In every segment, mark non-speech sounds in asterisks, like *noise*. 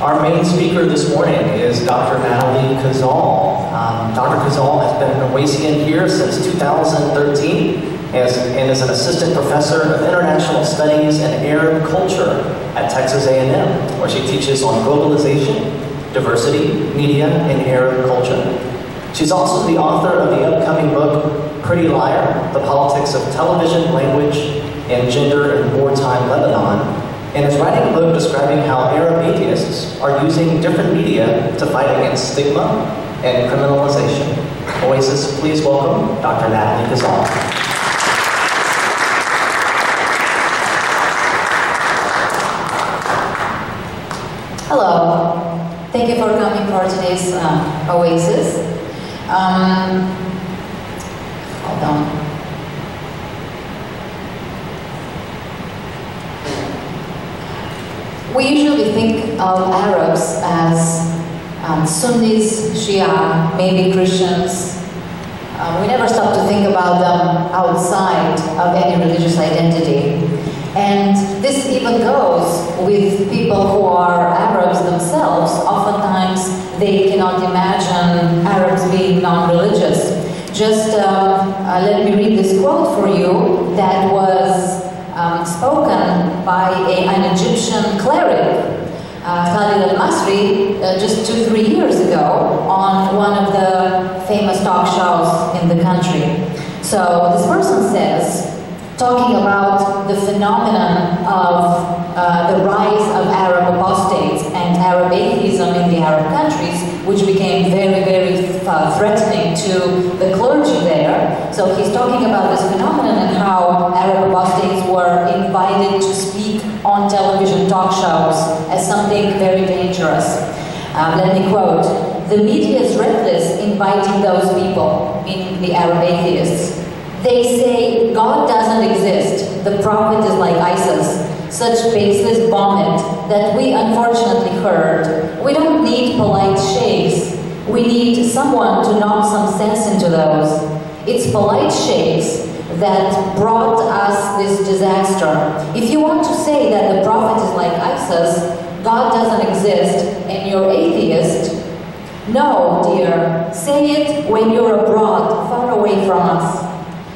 Our main speaker this morning is Dr. Natalie Khazaal. Um, Dr. Khazaal has been an Oasian here since 2013 as, and is an assistant professor of international studies and Arab culture at Texas A&M, where she teaches on globalization, diversity, media, and Arab culture. She's also the author of the upcoming book, Pretty Liar, The Politics of Television, Language, and Gender in Wartime Lebanon, and is writing book describing how Arab atheists are using different media to fight against stigma and criminalization. Oasis, please welcome Dr. Natalie Khazaal. Hello. Thank you for coming for today's uh, Oasis. Um, hold on. We usually think of Arabs as um, Sunnis, Shia, maybe Christians. Um, we never stop to think about them outside of any religious identity. And this even goes with people who are Arabs themselves. Oftentimes, they cannot imagine Arabs being non-religious. Just um, uh, let me read this quote for you that was um, spoken by a, an Egyptian cleric, uh, Khalid al-Masri, uh, just two, three years ago on one of the famous talk shows in the country. So this person says, talking about the phenomenon of uh, the rise of Arab apostates and Arab atheism in the Arab countries, which became very, very uh, threatening to the clergy there. So he's talking about this phenomenon and how Arab apostates were to speak on television talk shows as something very dangerous. Um, let me quote, the media is reckless inviting those people, meaning the Arab atheists. They say God doesn't exist, the prophet is like ISIS, such baseless vomit that we unfortunately heard. We don't need polite shakes. We need someone to knock some sense into those. It's polite shakes that brought us this disaster. If you want to say that the prophet is like ISIS, God doesn't exist, and you're atheist, no, dear, say it when you're abroad, far away from us.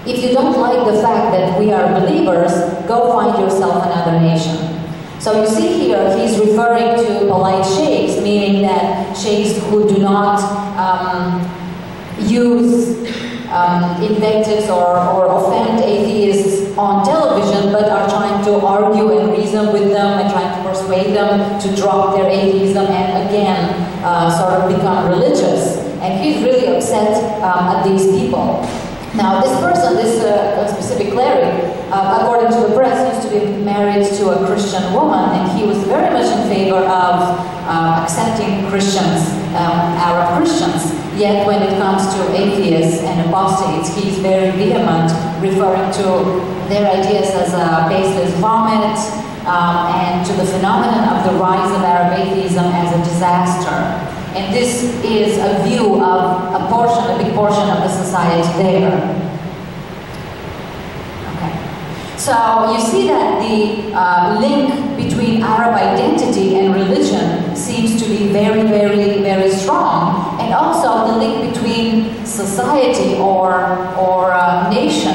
If you don't like the fact that we are believers, go find yourself another nation. So you see here, he's referring to polite sheikhs, meaning that sheikhs who do not um, use um, invectives or, or argue and reason with them and trying to persuade them to drop their atheism and again uh, sort of become religious. And he's really upset um, at these people. Now, this person, this uh, specific cleric, uh, according to the press, used to be married to a Christian woman, and he was very much in favor of uh, accepting Christians, um, Arab Christians. Yet, when it comes to atheists and apostates, he's very vehement, referring to their ideas as a baseless vomit, um, and to the phenomenon of the rise of Arab atheism as a disaster. And this is a view of a portion, a big portion of the society there. Okay. So you see that the uh, link between Arab identity and religion seems to be very, very, very strong. And also the link between society or, or uh, nation,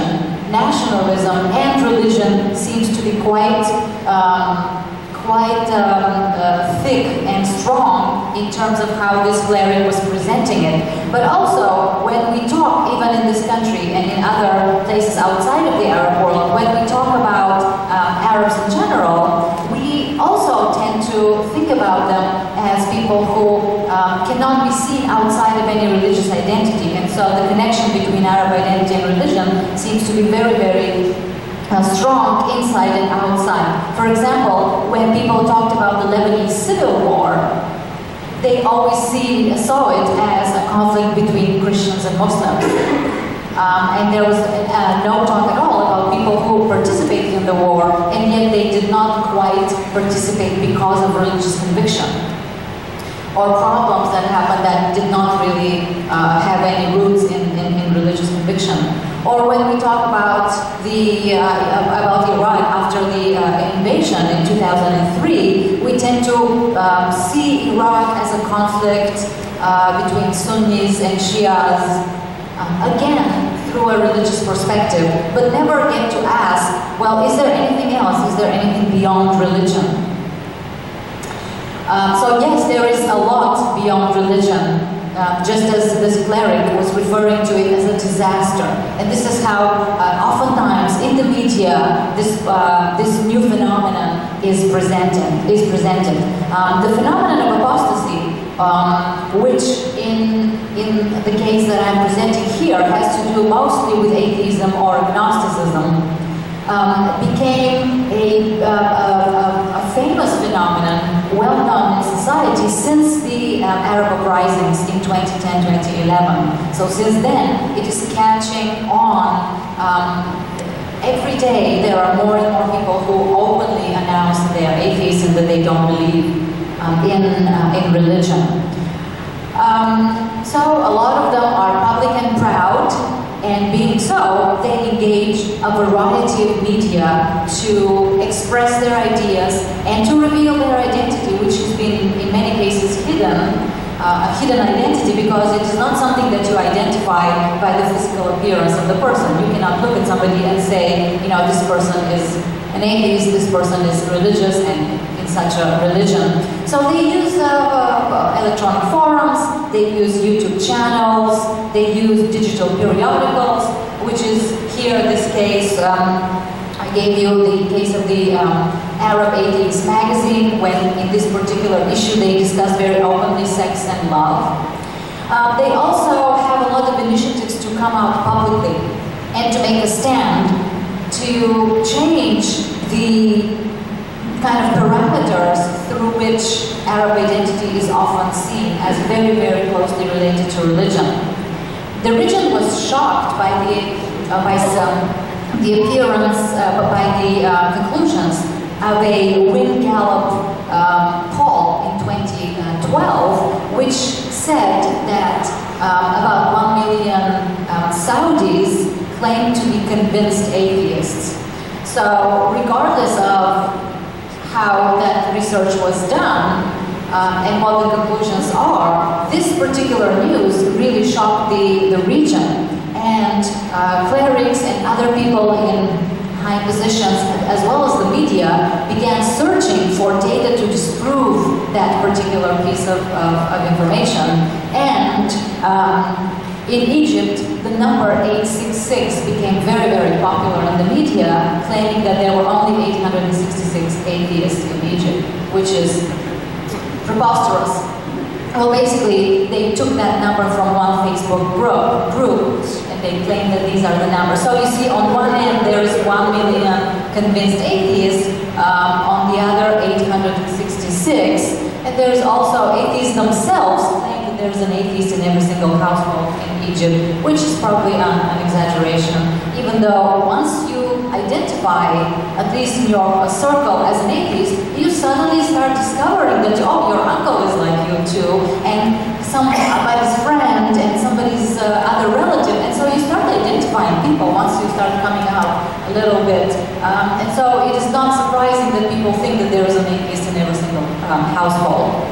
nationalism and religion seems to be quite um, quite um, uh, thick and strong in terms of how this cleric was presenting it. But also, when we talk, even in this country and in other places outside of the Arab world, when we talk about um, Arabs in general, we also tend to think about them people who um, cannot be seen outside of any religious identity. And so the connection between Arab identity and religion seems to be very, very uh, strong inside and outside. For example, when people talked about the Lebanese civil war, they always see, saw it as a conflict between Christians and Muslims. Um, and there was uh, no talk at all about people who participated in the war, and yet they did not quite participate because of religious conviction or problems that happened that did not really uh, have any roots in, in, in religious conviction. Or when we talk about the uh, about Iraq after the uh, invasion in 2003, we tend to um, see Iraq as a conflict uh, between Sunnis and Shias, um, again through a religious perspective, but never get to ask, well, is there anything else? Is there anything beyond religion? Um, so yes, there is a lot beyond religion, uh, just as this cleric was referring to it as a disaster. And this is how uh, oftentimes in the media this, uh, this new phenomenon is presented. Is presented. Um, the phenomenon of apostasy, um, which in, in the case that I'm presenting here has to do mostly with atheism or agnosticism, um, became a, uh, a, a famous phenomenon well known in society since the um, Arab uprisings in 2010-2011. So since then, it is catching on. Um, every day, there are more and more people who openly announce that they are atheists and that they don't believe um, in, uh, in religion. Um, so a lot of them are public and proud, and being so, they engage a variety of media to express their ideas and to reveal their identity, which has been in many cases hidden. Uh, a hidden identity because it is not something that you identify by the physical appearance of the person. You cannot look at somebody and say, you know, this person is an atheist, this person is religious and such a religion. So they use uh, uh, electronic forums, they use YouTube channels, they use digital periodicals, which is here this case, um, I gave you the case of the um, Arab Atheist magazine, when in this particular issue they discuss very openly sex and love. Uh, they also have a lot of initiatives to come out publicly and to make a stand to change the kind of parameters through which Arab identity is often seen as very, very closely related to religion. The region was shocked by the, uh, by some, the appearance, uh, by the uh, conclusions of a WIN Gallup um, poll in 2012, which said that um, about 1 million um, Saudis claim to be convinced atheists. So regardless of how that research was done um, and what the conclusions are, this particular news really shocked the, the region. And uh, clerics and other people in high positions, as well as the media, began searching for data to disprove that particular piece of, of, of information. And um, in Egypt, the number 866 became very, very popular in the media, claiming that there were only 866 atheists in Egypt, which is preposterous. Well, basically, they took that number from one Facebook group, group and they claim that these are the numbers. So you see, on one hand, there is 1 million convinced atheists, um, on the other, 866, and there's also atheists themselves claim that there's an atheist in every single household Egypt, which is probably an, an exaggeration, even though once you identify, at least in your circle, as an atheist, you suddenly start discovering that, oh, your uncle is like you too, and somebody's friend, and somebody's uh, other relative, and so you start identifying people once you start coming out a little bit. Um, and so it is not surprising that people think that there is an atheist in every single um, household.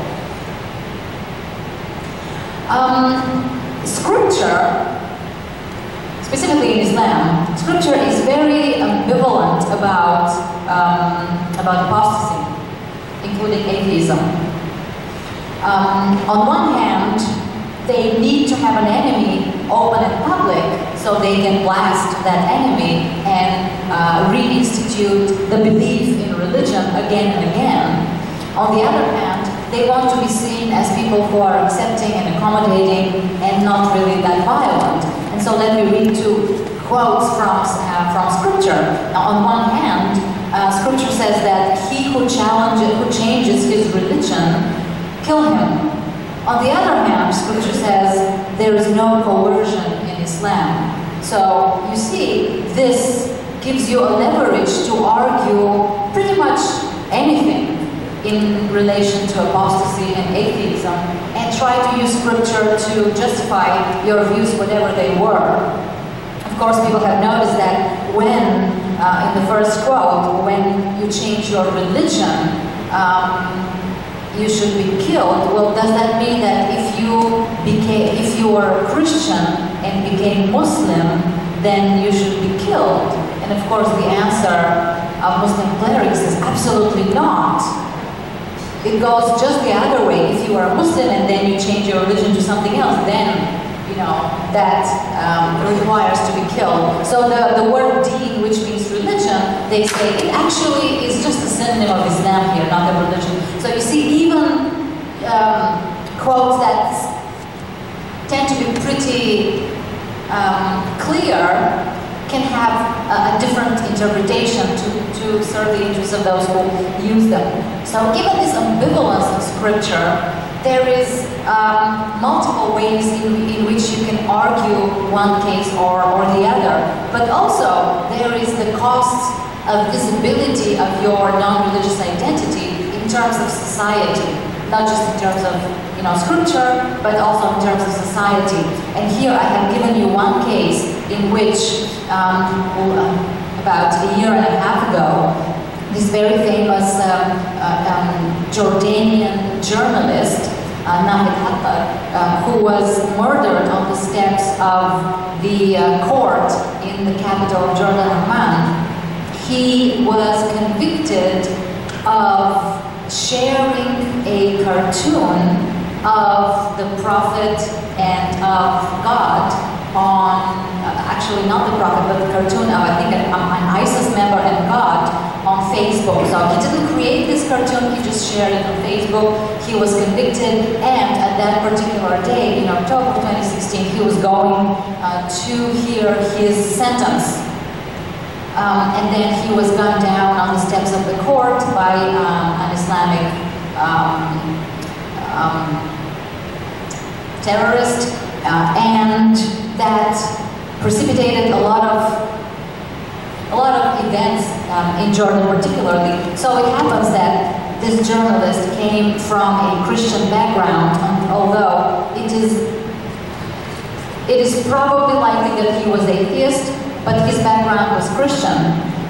Um, Scripture, specifically in Islam, Scripture is very ambivalent about, um, about apostasy, including atheism. Um, on one hand, they need to have an enemy open and public so they can blast that enemy and uh, reinstitute the belief in religion again and again. On the other hand, they want to be seen as people who are accepting and accommodating and not really that violent. And so let me read two quotes from, uh, from scripture. Now, on one hand, uh, scripture says that he who challenges, who changes his religion, kill him. On the other hand, scripture says there is no coercion in Islam. So you see, this gives you a leverage to argue pretty much in relation to apostasy and atheism and try to use scripture to justify your views, whatever they were. Of course, people have noticed that when, uh, in the first quote, when you change your religion, um, you should be killed. Well, does that mean that if you became, if you were a Christian and became Muslim, then you should be killed? And of course, the answer of Muslim clerics is absolutely not. It goes just the other way. If you are a Muslim and then you change your religion to something else, then you know that um, requires to be killed. So the, the word deen, which means religion, they say it actually is just a synonym of Islam here, not a religion. So you see, even um, quotes that tend to be pretty um, clear can have a, a, different interpretation to, to serve the interests of those who use them. So given this ambivalence of scripture, there is um, multiple ways in, in which you can argue one case or, or the other. But also, there is the cost of visibility of your non-religious identity in terms of society, not just in terms of you know, scripture, but also in terms of society. And here I have given you one case in which um, about a year and a half ago, this very famous um, uh, um, Jordanian journalist, uh, Nahid uh, who was murdered on the steps of the uh, court in the capital of Jordan, Amman, he was convicted of sharing a cartoon of the prophet and of God on, uh, actually not the prophet, but the cartoon of, I think, an, an ISIS member and God on Facebook. So he didn't create this cartoon, he just shared it on Facebook. He was convicted, and at that particular day, in October 2016, he was going uh, to hear his sentence. Um, and then he was gunned down on the steps of the court by um, an Islamic um, um terrorist, uh, and that precipitated a lot of a lot of events um, in Jordan particularly. So it happens that this journalist came from a Christian background, although it is it is probably likely that he was atheist, but his background was Christian.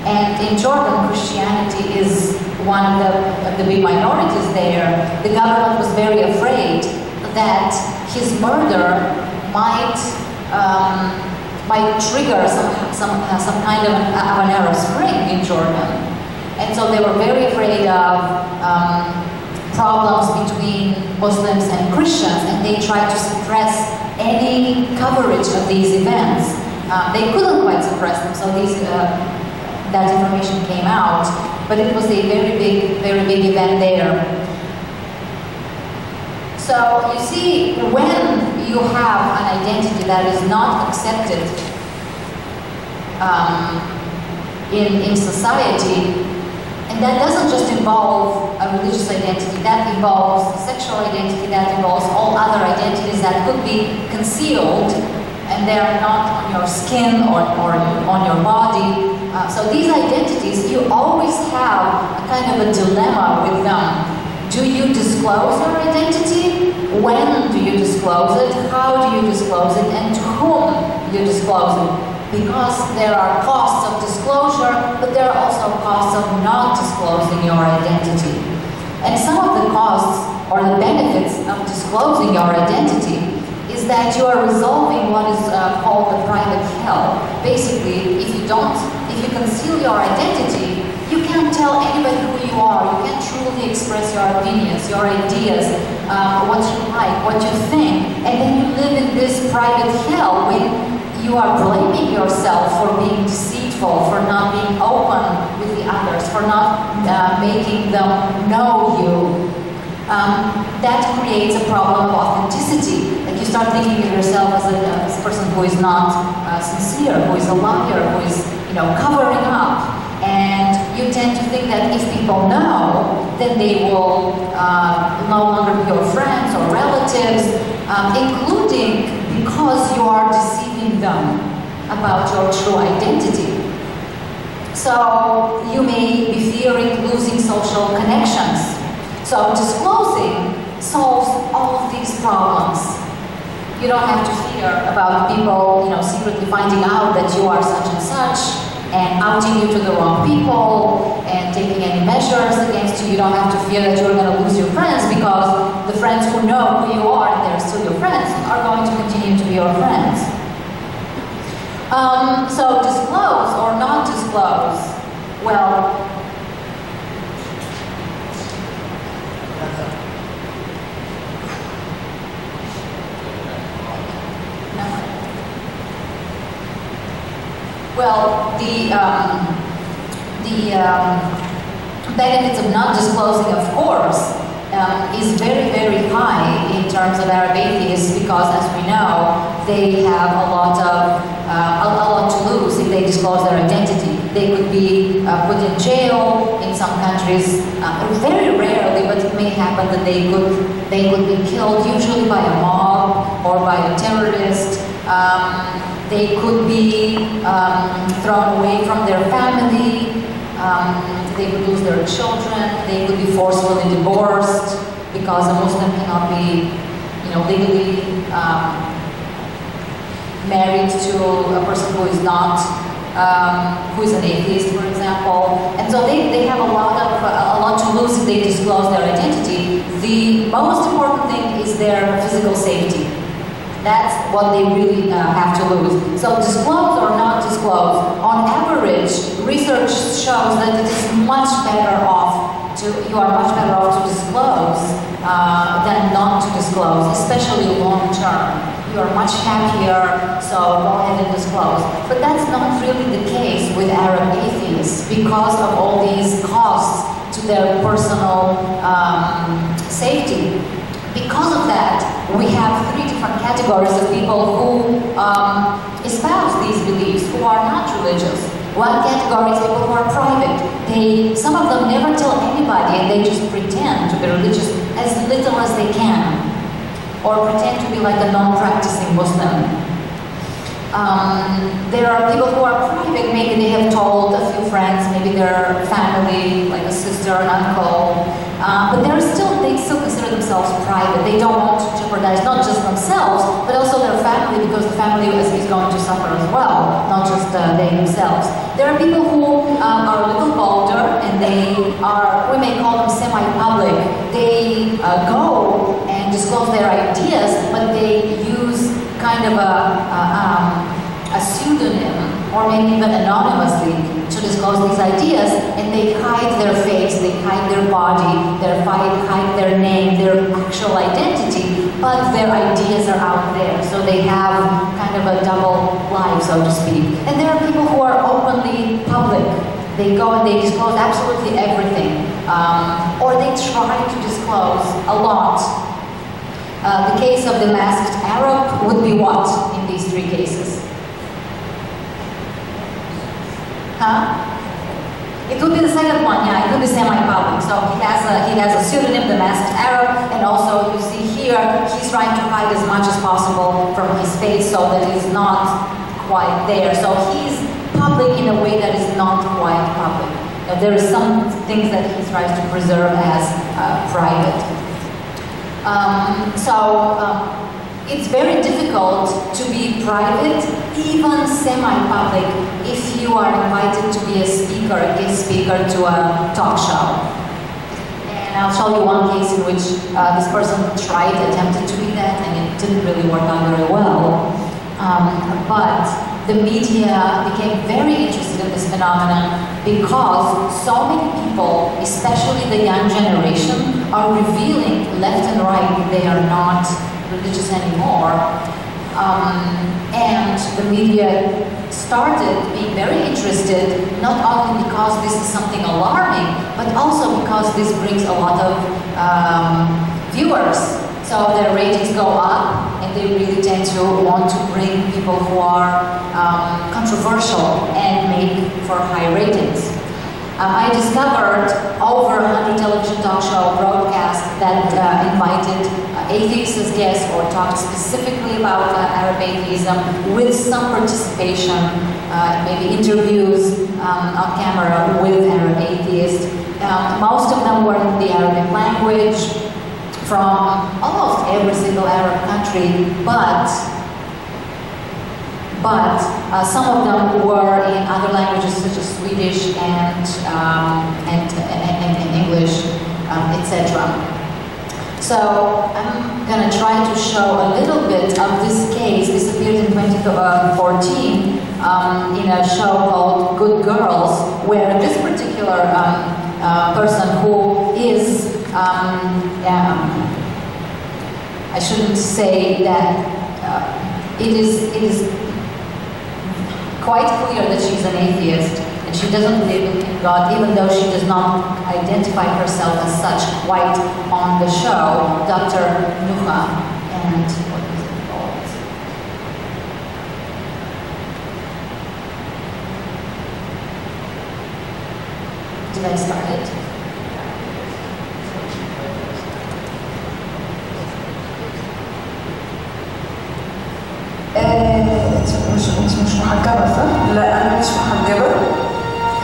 And in Jordan, Christianity is one of the, of the big minorities there. The government was very afraid that his murder might um, might trigger some some uh, some kind of an, of Arab Spring in Jordan, and so they were very afraid of um, problems between Muslims and Christians, and they tried to suppress any coverage of these events. Uh, they couldn't quite suppress them, so these uh, that information came out, but it was a very big, very big event there. So you see, when you have an identity that is not accepted um, in, in society, and that doesn't just involve a religious identity, that involves sexual identity, that involves all other identities that could be concealed and they are not on your skin or, or on your body. Uh, so these identities, you always have a kind of a dilemma with them. Do you disclose your identity? When do you disclose it? How do you disclose it? And to whom you disclose it? Because there are costs of disclosure, but there are also costs of not disclosing your identity. And some of the costs or the benefits of disclosing your identity is that you are resolving what is uh, called the private hell. Basically, if you don't, if you conceal your identity, you can't tell anybody who you are. You can't truly express your opinions, your ideas, uh, what you like, what you think. And then you live in this private hell when you are blaming yourself for being deceitful, for not being open with the others, for not uh, making them know you. Um, that creates a problem of authenticity. Start thinking of yourself as a, as a person who is not uh, sincere, who is a liar, who is you know covering up. And you tend to think that if people know, then they will uh, no longer be your friends or relatives, um, including because you are deceiving them about your true identity. So you may be fearing losing social connections. So disclosing solves all of these problems. You don't have to fear about people, you know, secretly finding out that you are such and such and outing you to the wrong people and taking any measures against you. You don't have to fear that you're going to lose your friends because the friends who know who you are and they're still your friends are going to continue to be your friends. Um, so disclose or not disclose. Well, Well, the um, the um, benefits of not disclosing, of course, um, is very, very high in terms of Arab atheists because, as we know, they have a lot of uh, a, a, lot to lose if they disclose their identity. They could be uh, put in jail in some countries. Uh, very rarely, but it may happen that they could they could be killed, usually by a mob or by a terrorist. Um, they could be um, thrown away from their family. Um, they could lose their children. They could be forcibly divorced because a Muslim cannot be, you know, legally um, married to a person who is not, um, who is an atheist, for example. And so they, they have a lot of a lot to lose if they disclose their identity. The most important thing is their physical safety. That's what they really uh, have to lose. So disclose or not disclose, on average, research shows that it is much better off to, you are much better off to disclose uh, than not to disclose, especially long term. You are much happier, so go ahead and disclose. But that's not really the case with Arab atheists because of all these costs to their personal um, safety. Because of that, we have three different categories of people who um, espouse these beliefs, who are not religious. One category is people who are private. They, some of them never tell anybody and they just pretend to be religious as little as they can. Or pretend to be like a non-practicing Muslim. Um, there are people who are private, maybe they have told a few friends, maybe their family, like a sister, an uncle, uh, but they're still, they still consider themselves private. They don't want to jeopardize not just themselves, but also their family, because the family is, is going to suffer as well, not just uh, they themselves. There are people who uh, are a little bolder, and they are, we may call them semi-public. They uh, go and disclose their ideas, but they use kind of a, a, um, a pseudonym or maybe even anonymously to disclose these ideas and they hide their face, they hide their body, they hide their name, their actual identity, but their ideas are out there. So they have kind of a double life, so to speak. And there are people who are openly public. They go and they disclose absolutely everything. Um, or they try to disclose a lot uh, the case of the masked Arab would be what in these three cases? Huh? It would be the second one, yeah, it would be semi-public. So he has a he has a pseudonym, the masked Arab, and also you see here he's trying to hide as much as possible from his face so that he's not quite there. So he's public in a way that is not quite public. There is some things that he tries to preserve as uh, private. Um, so um, it's very difficult to be private, even semi-public, if you are invited to be a speaker, a guest speaker to a talk show. And I'll show you one case in which uh, this person tried, attempted to be that, and it didn't really work out very well. Um, but the media became very interested in this phenomenon because so many people, especially the young generation, are revealing left and right they are not religious anymore. Um, and the media started being very interested, not only because this is something alarming, but also because this brings a lot of um, viewers. So their ratings go up, and they really tend to want to bring people who are um, controversial and make for high ratings. Um, I discovered over 100 television talk show broadcasts that uh, invited uh, atheists as guests or talked specifically about uh, Arab atheism with some participation, uh, maybe interviews um, on camera with Arab atheists. Um, most of them were in the Arabic language from almost every single Arab country, but but uh, some of them were in other languages such as Swedish and, um, and, and, and English, um, etc. So I'm going to try to show a little bit of this case. This appeared in 2014 um, in a show called Good Girls, where this particular um, uh, person who is, um, um I shouldn't say that uh, it is, it is quite clear that she's an atheist and she doesn't believe in God, even though she does not identify herself as such quite on the show, Dr. Nuha. And what is it called? Did I start it? آه، مش مش مش محجبة صح؟ لا انا مش محجبه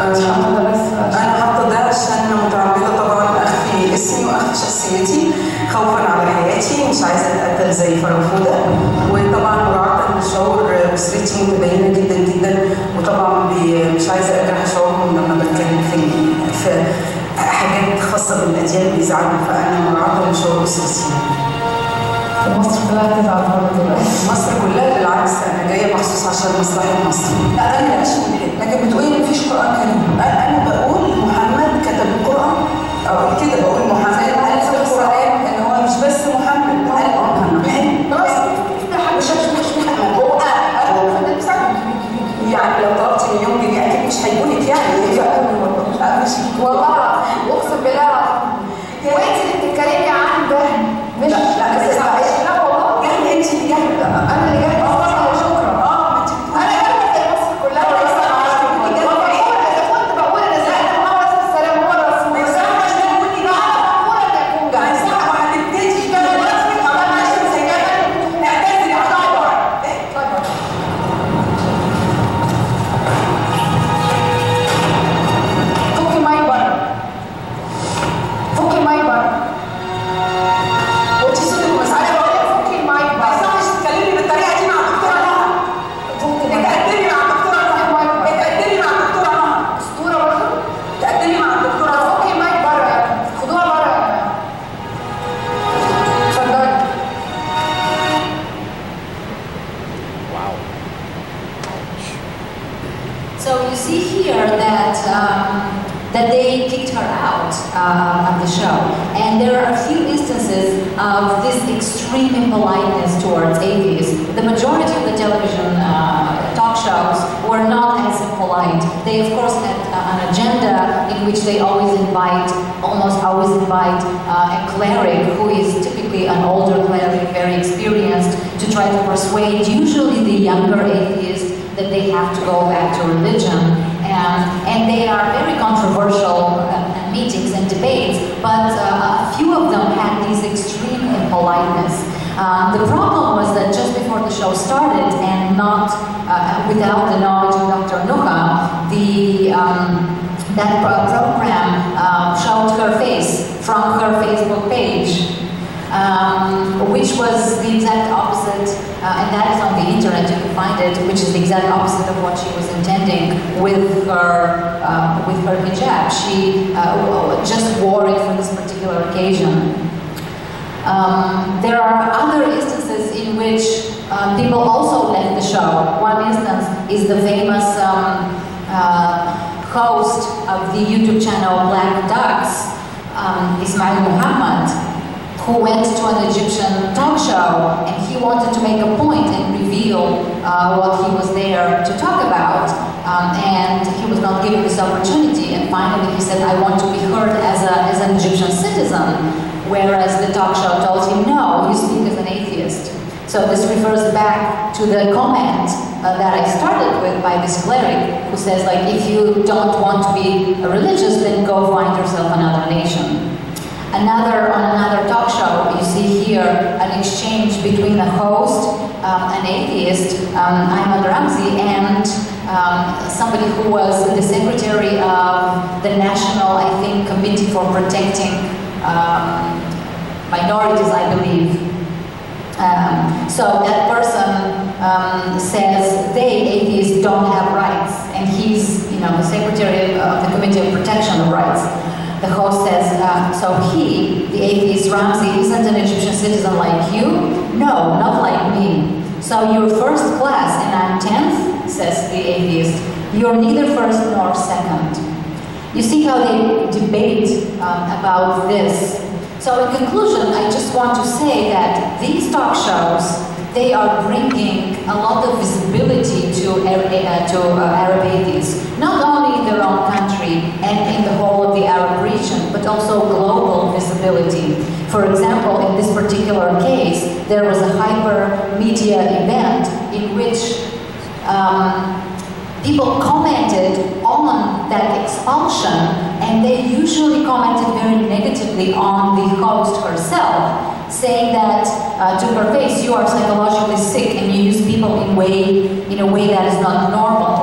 مش حاطة ده بس أنا حاطه ده عشان متعمده طبعا اخفي اسمي واخفي شخصيتي خوفا على حياتي مش عايزه اتقتل زي فرنفوده وطبعا مراعاه لشعور اسرتي متدينه جدا جدا وطبعا مش عايزه اجرح شعورهم لما بتكلم في في حاجات خاصه بالاديان بيزعلوا فانا مراعاه لشعور اسرتي مصر كلها تزعل دلوقتي مصر كلها بالعكس أنا جاية مخصوص عشان مصلحة مصر. لا أنا اشمل لكن بتقولي مفيش قرآن كريم. أنا uh, of the show, and there are a few instances of this extreme impoliteness towards atheists. The majority of the television uh, talk shows were not as impolite. They of course had uh, an agenda in which they always invite, almost always invite uh, a cleric who is typically an older cleric, very experienced, to try to persuade usually the younger atheists that they have to go back to religion. And, and they are very controversial uh, meetings and debates, but uh, a few of them had these extreme impoliteness. Um, the problem was that just before the show started, and not uh, without the knowledge of Dr. Nuka, the um, that pro- program um, showed her face from her Facebook page um, which was the exact opposite, uh, and that is on the internet, you can find it, which is the exact opposite of what she was intending with her, uh, with her hijab. She uh, just wore it for this particular occasion. Um, there are other instances in which uh, people also left the show. One instance is the famous um, uh, host of the YouTube channel Black Ducks, um, Ismail Muhammad, who went to an Egyptian talk show and he wanted to make a point and reveal uh, what he was there to talk about. Um, and he was not given this opportunity. And finally, he said, I want to be heard as, a, as an Egyptian citizen. Whereas the talk show told him, no, you speak as an atheist. So this refers back to the comment uh, that I started with by this cleric who says, like, if you don't want to be a religious, then go find yourself another nation. Another on another talk show, you see here an exchange between the host, um, an atheist, um, Ayman Ramzi, and um, somebody who was the secretary of the National, I think, Committee for Protecting um, Minorities, I believe. Um, so that person um, says they atheists don't have rights, and he's you know the secretary of the Committee of Protection of Rights. The host says, uh, so he, the atheist Ramzi, isn't an Egyptian citizen like you? No, not like me. So you're first class and I'm tenth, says the atheist. You're neither first nor second. You see how they debate um, about this. So in conclusion, I just want to say that these talk shows, they are bringing a lot of visibility to, uh, to uh, Arab atheists, not only in their own country and in the whole of the Arab region, but also global For example, in this particular case, there was a hyper media event in which um, people commented on that expulsion and they usually commented very negatively on the host herself saying that uh, to her face you are psychologically sick and you use people in way in a way that is not normal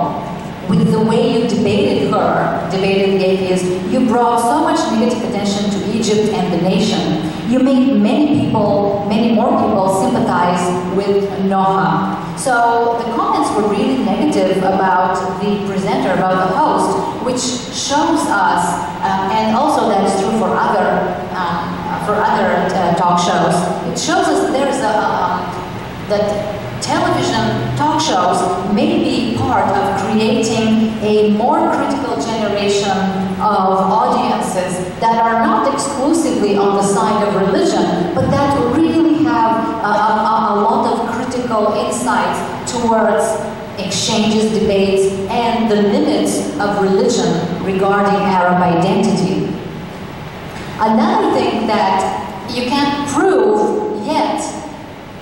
the way you debated her, debated the atheist, you brought so much negative attention to Egypt and the nation. You made many people, many more people sympathize with Noha. So the comments were really negative about the presenter, about the host, which shows us, um, and also that is true for other um, for other uh, talk shows. It shows us there is a um, that television talk shows may be part of creating a more critical generation of audiences that are not exclusively on the side of religion, but that really have a, a, a lot of critical insights towards exchanges, debates, and the limits of religion regarding Arab identity. Another thing that you can't prove yet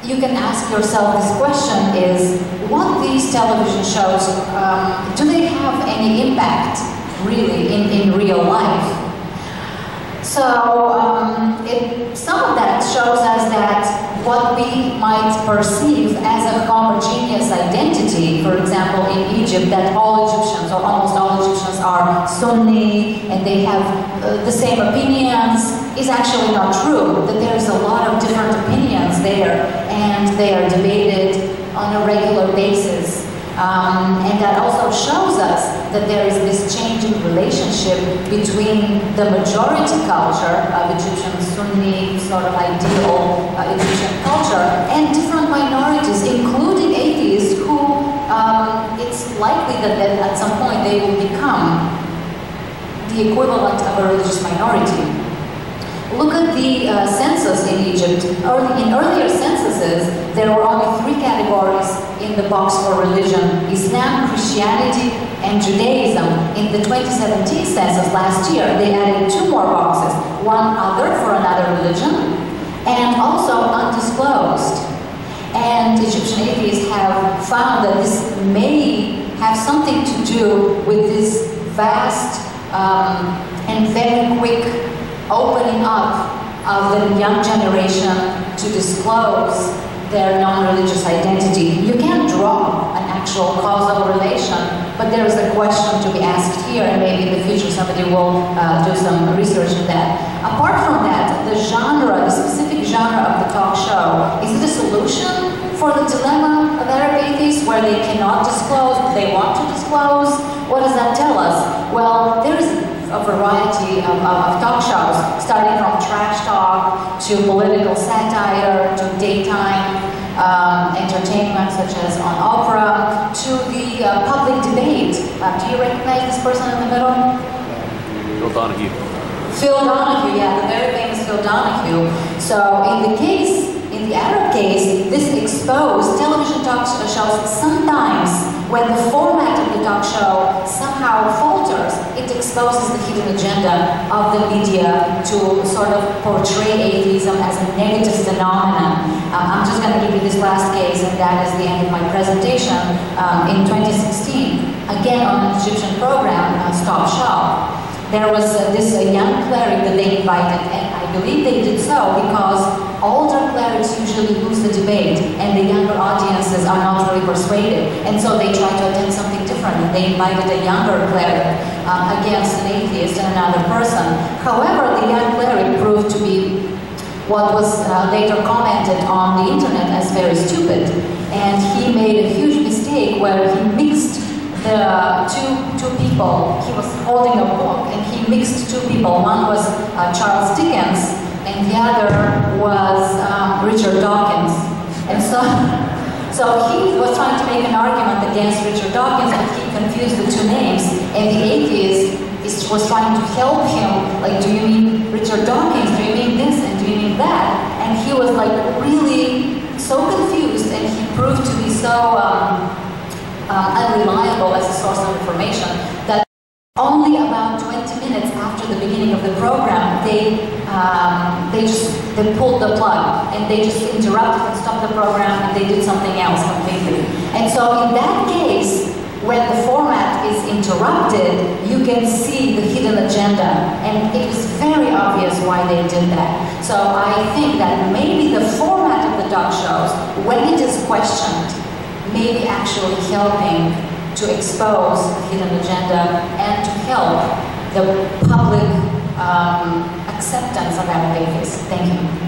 you can ask yourself this question is, what these television shows, um, do they have any impact really in, in real life? So um, it, some of that shows us that what we might perceive as a homogeneous identity, for example, in Egypt, that all Egyptians or almost all Egyptians are Sunni and they have uh, the same opinions, is actually not true. That there's a lot of different opinions there and they are debated on a regular basis. Um, and that also shows us that there is this relationship between the majority culture of Egyptian Sunni sort of ideal uh, Egyptian culture and different minorities, including atheists, who um, it's likely that, that at some point they will become the equivalent of a religious minority. Look at the uh, census in Egypt. Early, in earlier censuses, there were only three categories in the box for religion, Islam, Christianity, and Judaism. In the 2017 census last year, they added two more boxes, one other for another religion, and also undisclosed. And Egyptian atheists have found that this may have something to do with this vast um, and very quick opening up of the young generation to disclose their non-religious identity. You can't draw an actual causal relation, but there is a question to be asked here, and maybe in the future somebody will uh, do some research on that. Apart from that, the genre, the specific genre of the talk show, is it a solution for the dilemma of Arab atheists where they cannot disclose, they want to disclose? What does that tell us? Well, there is a variety of, of, of, talk shows, starting from trash talk to political satire to daytime um, entertainment such as on Oprah to the uh, public debate. Uh, do you recognize this person in the middle? Phil Donahue. Phil Donahue, yeah, the very famous Phil Donahue. So in the case, in the Arab case, this exposed television talk shows sometimes when the format of the talk show somehow falters, it exposes the hidden agenda of the media to sort of portray atheism as a negative phenomenon. Uh, I'm just going to give you this last case, and that is the end of my presentation. Um, in 2016, again on an Egyptian program, uh, Stop Shop, there was uh, this uh, young cleric that they invited, and I believe they did so because older clerics usually lose the debate, and the younger audiences are not really persuaded, and so they try to attend something different. They invited a younger cleric um, against an atheist and another person. However, the young cleric proved to be what was uh, later commented on the internet as very stupid. And he made a huge mistake where he mixed the two, two people. He was holding a book and he mixed two people. One was uh, Charles Dickens and the other was um, Richard Dawkins. And so, *laughs* so he was trying to make an argument against Richard Dawkins, but he confused the two names. And the atheist is, was trying to help him, like, do you mean Richard Dawkins? Do you mean this? And do you mean that? And he was like really so confused, and he proved to be so um, um, unreliable as a source of information that only about 20 minutes after the beginning of the program, they um, they just they pulled the plug and they just interrupted and stopped the program and they did something else completely. And so in that case, when the format is interrupted, you can see the hidden agenda. And it is very obvious why they did that. So I think that maybe the format of the talk shows, when it is questioned, may be actually helping to expose the hidden agenda and to help the public um, acceptance of babies. Thank you.